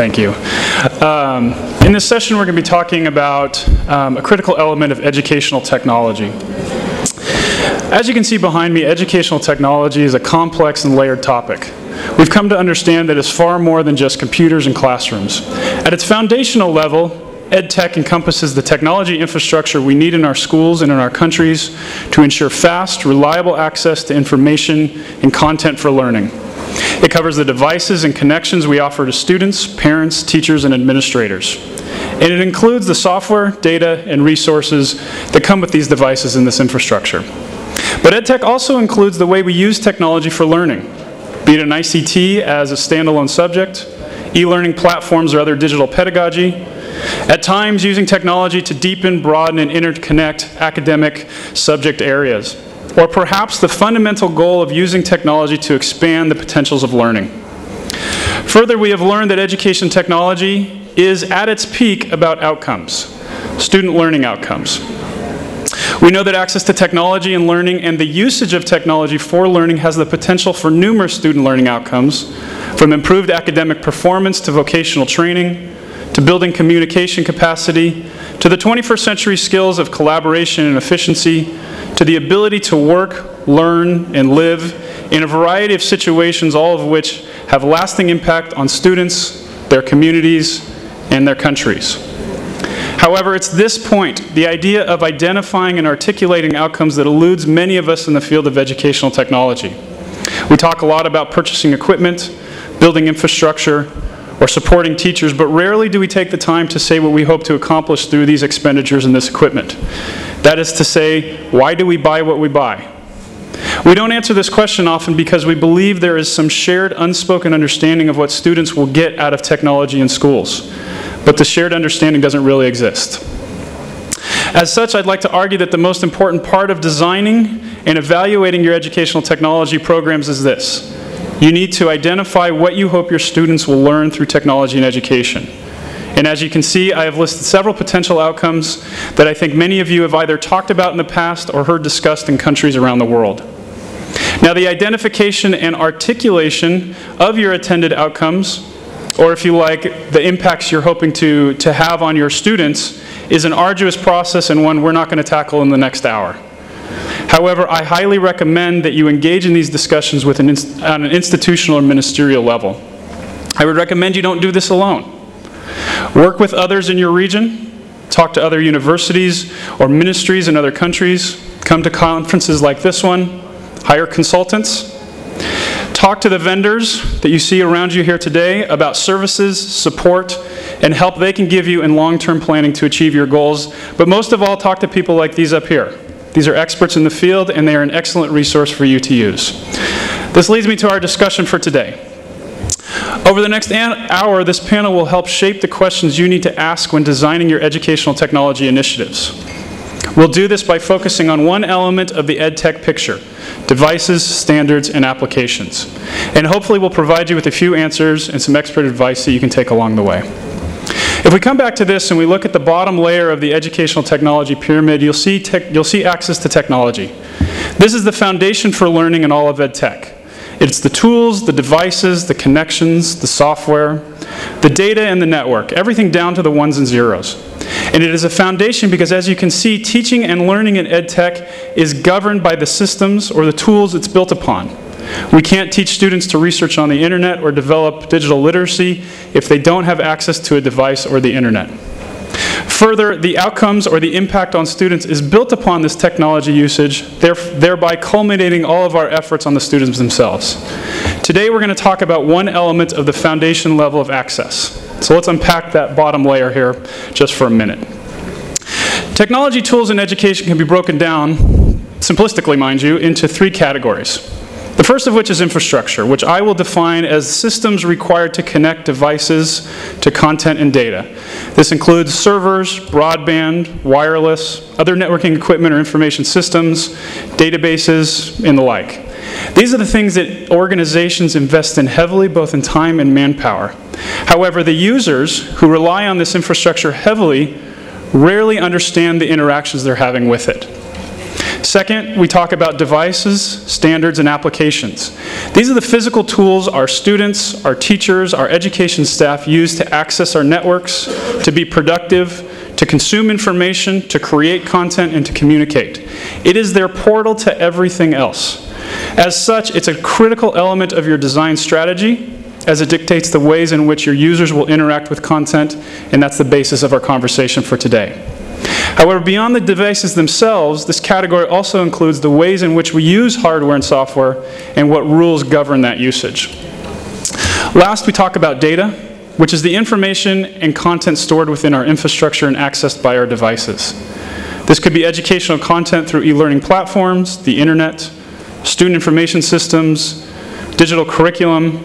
Thank you. Um, in this session, we're going to be talking about um, a critical element of educational technology. As you can see behind me, educational technology is a complex and layered topic. We've come to understand that it's far more than just computers and classrooms. At its foundational level, EdTech encompasses the technology infrastructure we need in our schools and in our countries to ensure fast, reliable access to information and content for learning. It covers the devices and connections we offer to students, parents, teachers, and administrators. And it includes the software, data, and resources that come with these devices and this infrastructure. But EdTech also includes the way we use technology for learning, be it an ICT as a standalone subject, e-learning platforms or other digital pedagogy, at times using technology to deepen, broaden, and interconnect academic subject areas or perhaps the fundamental goal of using technology to expand the potentials of learning. Further, we have learned that education technology is at its peak about outcomes, student learning outcomes. We know that access to technology and learning and the usage of technology for learning has the potential for numerous student learning outcomes, from improved academic performance to vocational training, to building communication capacity, to the 21st century skills of collaboration and efficiency, to the ability to work, learn, and live in a variety of situations, all of which have lasting impact on students, their communities, and their countries. However, it's this point, the idea of identifying and articulating outcomes that eludes many of us in the field of educational technology. We talk a lot about purchasing equipment, building infrastructure, or supporting teachers, but rarely do we take the time to say what we hope to accomplish through these expenditures and this equipment. That is to say, why do we buy what we buy? We don't answer this question often because we believe there is some shared unspoken understanding of what students will get out of technology in schools. But the shared understanding doesn't really exist. As such, I'd like to argue that the most important part of designing and evaluating your educational technology programs is this. You need to identify what you hope your students will learn through technology and education. And as you can see, I have listed several potential outcomes that I think many of you have either talked about in the past or heard discussed in countries around the world. Now, the identification and articulation of your attended outcomes, or if you like, the impacts you're hoping to, to have on your students, is an arduous process and one we're not going to tackle in the next hour. However, I highly recommend that you engage in these discussions with an on an institutional or ministerial level. I would recommend you don't do this alone. Work with others in your region, talk to other universities or ministries in other countries, come to conferences like this one, hire consultants, talk to the vendors that you see around you here today about services, support, and help they can give you in long-term planning to achieve your goals. But most of all, talk to people like these up here. These are experts in the field, and they are an excellent resource for you to use. This leads me to our discussion for today. Over the next hour, this panel will help shape the questions you need to ask when designing your educational technology initiatives. We'll do this by focusing on one element of the EdTech picture, devices, standards, and applications. And hopefully we'll provide you with a few answers and some expert advice that you can take along the way. If we come back to this and we look at the bottom layer of the educational technology pyramid, you'll see, you'll see access to technology. This is the foundation for learning in all of EdTech. It's the tools, the devices, the connections, the software, the data and the network, everything down to the ones and zeros. And it is a foundation because as you can see, teaching and learning in EdTech is governed by the systems or the tools it's built upon. We can't teach students to research on the internet or develop digital literacy if they don't have access to a device or the internet. Further, the outcomes or the impact on students is built upon this technology usage, thereby culminating all of our efforts on the students themselves. Today we're going to talk about one element of the foundation level of access. So let's unpack that bottom layer here just for a minute. Technology tools in education can be broken down, simplistically mind you, into three categories. The first of which is infrastructure, which I will define as systems required to connect devices to content and data. This includes servers, broadband, wireless, other networking equipment or information systems, databases, and the like. These are the things that organizations invest in heavily, both in time and manpower. However, the users who rely on this infrastructure heavily rarely understand the interactions they're having with it. Second, we talk about devices, standards, and applications. These are the physical tools our students, our teachers, our education staff use to access our networks, to be productive, to consume information, to create content, and to communicate. It is their portal to everything else. As such, it's a critical element of your design strategy as it dictates the ways in which your users will interact with content, and that's the basis of our conversation for today. However, beyond the devices themselves, this category also includes the ways in which we use hardware and software and what rules govern that usage. Last, we talk about data, which is the information and content stored within our infrastructure and accessed by our devices. This could be educational content through e-learning platforms, the internet, student information systems, digital curriculum,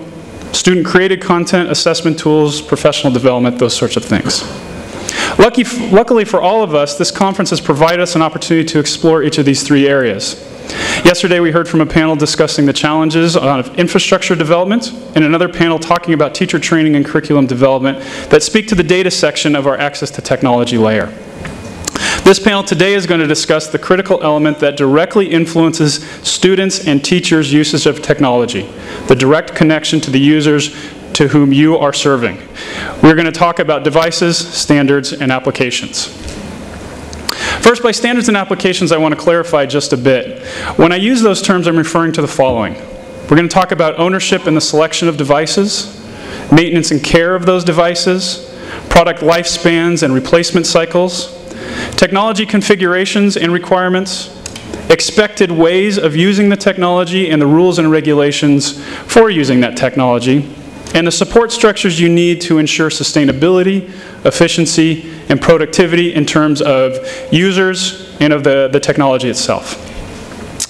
student-created content, assessment tools, professional development, those sorts of things. Lucky, luckily for all of us, this conference has provided us an opportunity to explore each of these three areas. Yesterday we heard from a panel discussing the challenges of infrastructure development and another panel talking about teacher training and curriculum development that speak to the data section of our access to technology layer. This panel today is going to discuss the critical element that directly influences students and teachers' usage of technology, the direct connection to the users to whom you are serving. We're going to talk about devices, standards, and applications. First, by standards and applications, I want to clarify just a bit. When I use those terms, I'm referring to the following. We're going to talk about ownership and the selection of devices, maintenance and care of those devices, product lifespans and replacement cycles, technology configurations and requirements, expected ways of using the technology and the rules and regulations for using that technology, and the support structures you need to ensure sustainability, efficiency, and productivity in terms of users and of the, the technology itself.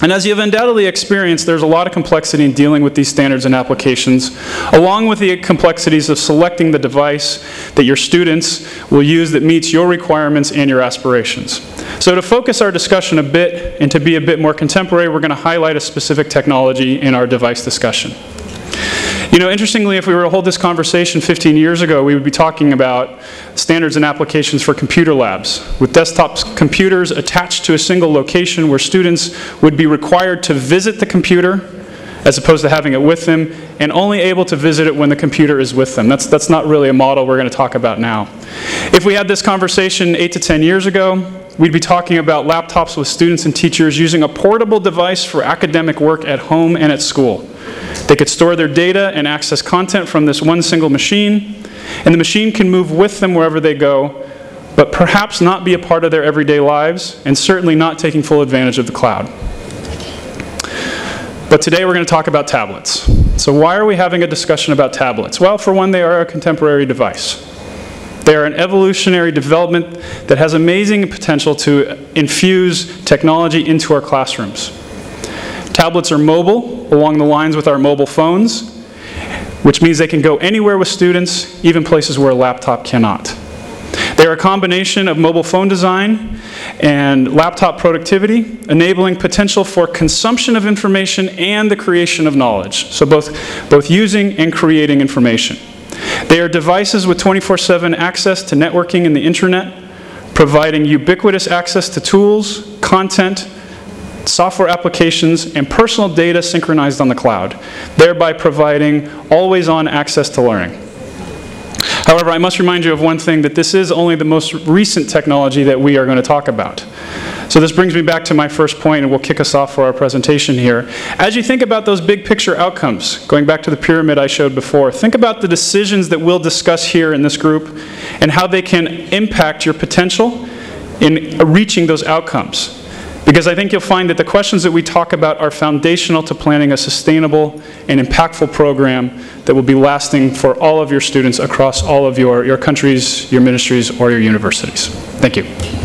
And as you've undoubtedly experienced, there's a lot of complexity in dealing with these standards and applications, along with the complexities of selecting the device that your students will use that meets your requirements and your aspirations. So to focus our discussion a bit and to be a bit more contemporary, we're going to highlight a specific technology in our device discussion. You know, interestingly, if we were to hold this conversation 15 years ago, we would be talking about standards and applications for computer labs, with desktop computers attached to a single location where students would be required to visit the computer as opposed to having it with them, and only able to visit it when the computer is with them. That's, that's not really a model we're going to talk about now. If we had this conversation 8 to 10 years ago, we'd be talking about laptops with students and teachers using a portable device for academic work at home and at school. They could store their data and access content from this one single machine, and the machine can move with them wherever they go, but perhaps not be a part of their everyday lives, and certainly not taking full advantage of the cloud. But today we're going to talk about tablets. So why are we having a discussion about tablets? Well, for one, they are a contemporary device. They are an evolutionary development that has amazing potential to infuse technology into our classrooms. Tablets are mobile along the lines with our mobile phones, which means they can go anywhere with students, even places where a laptop cannot. They are a combination of mobile phone design and laptop productivity, enabling potential for consumption of information and the creation of knowledge. So both, both using and creating information. They are devices with 24-7 access to networking and the internet, providing ubiquitous access to tools, content, software applications, and personal data synchronized on the cloud, thereby providing always-on access to learning. However, I must remind you of one thing, that this is only the most recent technology that we are going to talk about. So this brings me back to my first point, and we'll kick us off for our presentation here. As you think about those big picture outcomes, going back to the pyramid I showed before, think about the decisions that we'll discuss here in this group and how they can impact your potential in reaching those outcomes. Because I think you'll find that the questions that we talk about are foundational to planning a sustainable and impactful program that will be lasting for all of your students across all of your, your countries, your ministries, or your universities. Thank you.